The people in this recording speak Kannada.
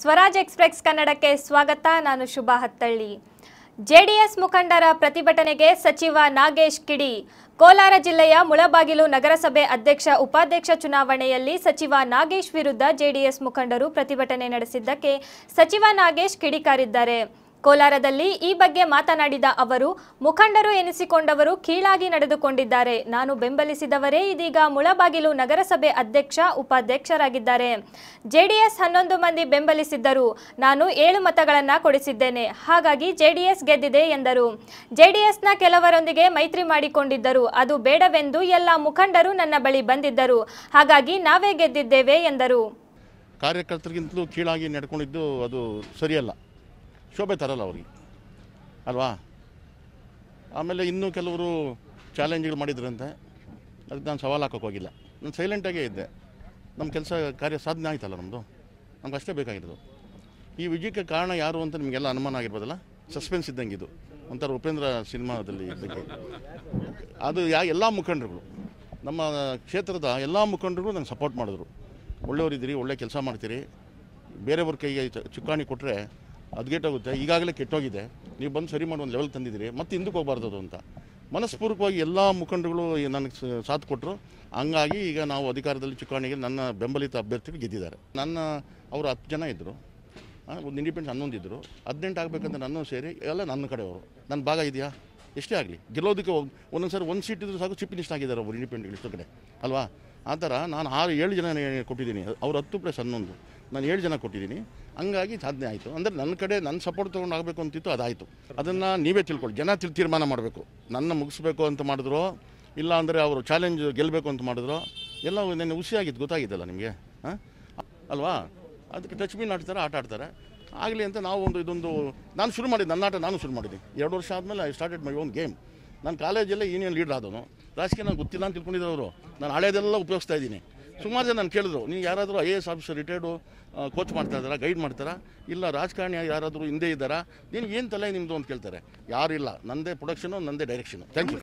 ಸ್ವರಾಜ್ ಎಕ್ಸ್ಪ್ರೆಸ್ ಕನ್ನಡಕ್ಕೆ ಸ್ವಾಗತ, ನಾನು ಶುಭಾ ಹತ್ತಳ್ಳಿ. ಜೆಡಿಎಸ್ ಮುಖಂಡರ ಪ್ರತಿಭಟನೆಗೆ ಸಚಿವ ನಾಗೇಶ್ ಕಿಡಿ. ಕೋಲಾರ ಜಿಲ್ಲೆಯ ಮುಳಬಾಗಿಲು ನಗರಸಭೆ ಅಧ್ಯಕ್ಷ, ಉಪಾಧ್ಯಕ್ಷ ಚುನಾವಣೆಯಲ್ಲಿ ಸಚಿವ ನಾಗೇಶ್ ವಿರುದ್ಧ ಜೆಡಿಎಸ್ ಮುಖಂಡರು ಪ್ರತಿಭಟನೆ ನಡೆಸಿದ್ದಕ್ಕೆ ಸಚಿವ ನಾಗೇಶ್ ಕಿಡಿಕಾರಿದ್ದಾರೆ ಕೋಲಾರದಲ್ಲಿ ಈ ಬಗ್ಗೆ ಮಾತನಾಡಿದ ಅವರು, ಮುಖಂಡರು ಎನಿಸಿಕೊಂಡವರು ಕೀಳಾಗಿ ನಡೆದುಕೊಂಡಿದ್ದಾರೆ. ನಾನು ಬೆಂಬಲಿಸಿದವರೇ ಇದೀಗ ಮುಳಬಾಗಿಲು ನಗರಸಭೆ ಅಧ್ಯಕ್ಷ, ಉಪಾಧ್ಯಕ್ಷರಾಗಿದ್ದಾರೆ. ಜೆಡಿಎಸ್ ಹನ್ನೊಂದು ಮಂದಿ ಬೆಂಬಲಿಸಿದ್ದರು. ನಾನು ಏಳು ಮತಗಳನ್ನು ಕೊಡಿಸಿದ್ದೇನೆ. ಹಾಗಾಗಿ ಜೆಡಿಎಸ್ ಗೆದ್ದಿದೆ ಎಂದರು. ಜೆಡಿಎಸ್ನ ಕೆಲವರೊಂದಿಗೆ ಮೈತ್ರಿ ಮಾಡಿಕೊಂಡಿದ್ದರು. ಅದು ಬೇಡವೆಂದು ಎಲ್ಲ ಮುಖಂಡರು ನನ್ನ ಬಳಿ ಬಂದಿದ್ದರು. ಹಾಗಾಗಿ ನಾವೇ ಗೆದ್ದಿದ್ದೇವೆ ಎಂದರು. ಕಾರ್ಯಕರ್ತರಿಗಿಂತಲೂ ಕೀಳಾಗಿ ನಡ್ಕೊಂಡಿದ್ದು ಅದು ಸರಿಯಲ್ಲ. ಶೋಭೆ ತರಲ್ಲ ಅವ್ರಿಗೆ. ಅಲ್ವಾ? ಆಮೇಲೆ ಇನ್ನೂ ಕೆಲವರು ಚಾಲೆಂಜ್ಗಳು ಮಾಡಿದ್ರಂತೆ. ಅದಕ್ಕೆ ನಾನು ಸವಾಲು ಹಾಕೋಕೆ ಹೋಗಿಲ್ಲ. ನಾನು ಸೈಲೆಂಟಾಗೇ ಇದ್ದೆ. ನಮ್ಮ ಕೆಲಸ ಕಾರ್ಯ ಸಾಧನೆ ಆಯ್ತಲ್ಲ ನಮ್ಮದು ನಮ್ಗೆ ಅಷ್ಟೇ ಬೇಕಾಗಿರೋದು. ಈ ವಿಜಯಕ್ಕೆ ಕಾರಣ ಯಾರು ಅಂತ ನಿಮಗೆಲ್ಲ ಅನುಮಾನ ಆಗಿರ್ಬೋದಲ್ಲ? ಸಸ್ಪೆನ್ಸ್ ಇದ್ದಂಗೆ ಇದು. ಒಂಥರ ಉಪೇಂದ್ರ ಸಿನಿಮಾದಲ್ಲಿ ಇದ್ದಂಗೆ. ಅದು ಯಾ, ಎಲ್ಲ ಮುಖಂಡರುಗಳು. ನಮ್ಮ ಕ್ಷೇತ್ರದ ಎಲ್ಲ ಮುಖಂಡರು ನನಗೆ ಸಪೋರ್ಟ್ ಮಾಡಿದ್ರು. ಒಳ್ಳೆಯವರಿದ್ದೀರಿ, ಒಳ್ಳೆ ಕೆಲಸ ಮಾಡ್ತೀರಿ. ಬೇರೆಯವ್ರ ಕೈಗೆ ಚುಕ್ಕಾಣಿ ಕೊಟ್ಟರೆ ಹೋಗುತ್ತೆ ಈಗಾಗಲೇ ಕೆಟ್ಟೋಗಿದೆ. ನೀವು ಬಂದು ಸರಿ ಮಾಡೋ ಒಂದು ಲೆವೆಲ್ ತಂದಿದ್ದೀರಿ. ಮತ್ತೆ ಹಿಂದಕ್ಕೆ ಹೋಗಬಾರ್ದು ಅಂತ. ಮನಸ್ಪೂರ್ವಕವಾಗಿ ಎಲ್ಲ ಮುಖಂಡಗಳು ನನಗೆ ಸಾಥ್ ಕೊಟ್ಟರು ಹಂಗಾಗಿ ಈಗ ನಾವು ಅಧಿಕಾರದಲ್ಲಿ ಚುಕ್ಕಾಣಿಗೆ ನನ್ನ ಬೆಂಬಲಿತ ಅಭ್ಯರ್ಥಿಗಳು ಗೆದ್ದಿದ್ದಾರೆ. ನನ್ನ, ಅವರು ಹತ್ತು ಜನ ಇದ್ದರು ಒಂದು ಇಂಡಿಪೆಂಡೆನ್ಸ್ ಹನ್ನೊಂದು ಇದ್ದರು ಹದಿನೆಂಟು ಆಗಬೇಕಂತ ನನ್ನ ಸೇರಿ, ಎಲ್ಲ ನನ್ನ ಕಡೆಯವರು. ನನ್ನ ಭಾಗ ಇದೆಯಾ? ಎಷ್ಟೇ ಆಗಲಿ. ಗೆಲ್ಲೋದಕ್ಕೆ ಒಂದೊಂದು ಸರಿ ಒಂದು ಸೀಟ್ ಇದ್ದರೂ ಸಾಕು ಚೀಫ್ ಆಗಿದ್ದಾರೆ ಅವರು ಇಂಡಿಪೆಂಡೆಂಟ್ ಇಷ್ಟು ಕಡೆ. ಅಲ್ವಾ? ಆ ಥರ ನಾನು ಆರು, ಏಳು ಜನ ಕೊಟ್ಟಿದ್ದೀನಿ. ಅವ್ರು ಹತ್ತು ಪ್ಲಸ್ ಹನ್ನೊಂದು. ನಾನು ಏಳು ಜನ ಕೊಟ್ಟಿದ್ದೀನಿ. ಹಂಗಾಗಿ ಸಾಧನೆ ಆಯಿತು. ಅಂದರೆ ನನ್ನ ಕಡೆ ನನ್ನ ಸಪೋರ್ಟ್ ತೊಗೊಂಡು ಆಗಬೇಕು ಅಂತಿತ್ತು, ಅದಾಯಿತು. ಅದನ್ನು ನೀವೇ ತಿಳ್ಕೊಳ್ಳಿ. ಜನ ತೀರ್ಮಾನ ಮಾಡಬೇಕು. ನನ್ನ ಮುಗಿಸ್ಬೇಕು ಅಂತ ಮಾಡಿದ್ರು, ಇಲ್ಲ ಅಂದರೆ ಅವರು ಚಾಲೆಂಜ್ ಗೆಲ್ಲಬೇಕು ಅಂತ ಮಾಡಿದ್ರು, ಎಲ್ಲ ನೆನ್ನೆ ಹುಸಿಯಾಗಿತ್ತು, ಗೊತ್ತಾಗಿದ್ದಲ್ಲ ನಿಮಗೆ? ಹಾಂ? ಅಲ್ವಾ? ಅದಕ್ಕೆ ಟಚ್ ಮೀನ್ ಆಡ್ತಾರೆ ಆಟ ಆಡ್ತಾರೆ. ಆಗಲಿ ಅಂತ ನಾವು ಒಂದು ಇದೊಂದು, ನಾನು ಶುರು ಮಾಡಿದ್ದೆ, ನನ್ನ ಆಟ ನಾನು ಶುರು ಮಾಡಿದ್ದೀನಿ. ಎರಡು ವರ್ಷ ಆದಮೇಲೆ I started my own game ನಾನು ಕಾಲೇಜಲ್ಲೇ ಯೂನಿಯನ್ ಲೀಡರ್ ಆದವನು. ರಾಜಕೀಯ ನನಗೆ ಗೊತ್ತಿಲ್ಲ ಅಂತ ತಿಳ್ಕೊಂಡಿದ್ರು ಅವರು. ನಾನು ಹಳೆಯದೆಲ್ಲ ಉಪಯೋಗಿಸ್ತಾ ಇದ್ದೀನಿ. ಸುಮಾರು ಜನ ನಾನು ಕೇಳಿದ್ರು, ನೀವು ಯಾರಾದರೂ I A S officer, retired coach ಮಾಡ್ತಾ ಇದ್ದಾರಾ, ಗೈಡ್ ಮಾಡ್ತಾರಾ? ಇಲ್ಲ ರಾಜಕಾರಣಿ ಯಾರಾದರೂ ಹಿಂದೆ ಇದ್ದಾರಾ? ನೀನು ಏನು ತಲೆ ನಿಮ್ಮದು ಅಂತ ಕೇಳ್ತಾರೆ. ಯಾರು ಇಲ್ಲ. ನನ್ನದೇ ಪ್ರೊಡಕ್ಷನು ನಂದೇ ಡೈರೆಕ್ಷನು ಥ್ಯಾಂಕ್ ಯು